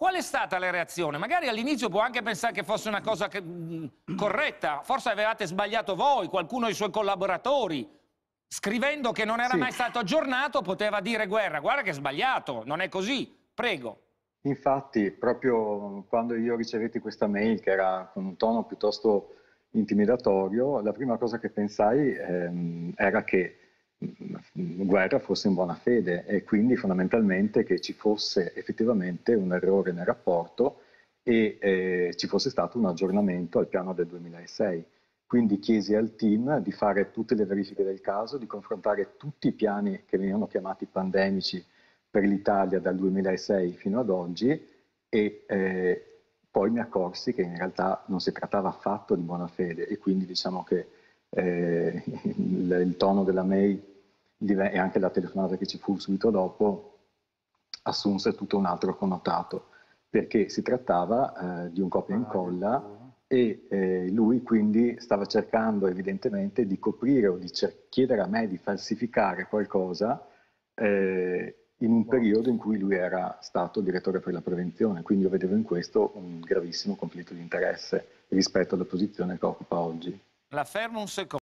Qual è stata la reazione? Magari all'inizio può anche pensare che fosse una cosa che, mh, corretta, forse avevate sbagliato voi, qualcuno dei suoi collaboratori. Scrivendo che non era Sì. mai stato aggiornato poteva dire guerra, guarda che è sbagliato, non è così, prego. Infatti, proprio quando io ricevetti questa mail, che era con un tono piuttosto intimidatorio, la prima cosa che pensai ehm, era che Guerra fosse in buona fede e quindi fondamentalmente che ci fosse effettivamente un errore nel rapporto e eh, ci fosse stato un aggiornamento al piano del 2006. Quindi chiesi al team di fare tutte le verifiche del caso, di confrontare tutti i piani che venivano chiamati pandemici per l'Italia dal 2006 fino ad oggi e eh, poi mi accorsi che in realtà non si trattava affatto di buona fede e quindi diciamo che eh, il, il tono della dive- e anche la telefonata che ci fu subito dopo assunse tutto un altro connotato perché si trattava eh, di un copia e incolla e eh, lui quindi stava cercando evidentemente di coprire o di cer- chiedere a me di falsificare qualcosa eh, in un periodo in cui lui era stato direttore per la prevenzione, quindi io vedevo in questo un gravissimo conflitto di interesse rispetto alla posizione che occupa oggi. La fermo un secondo.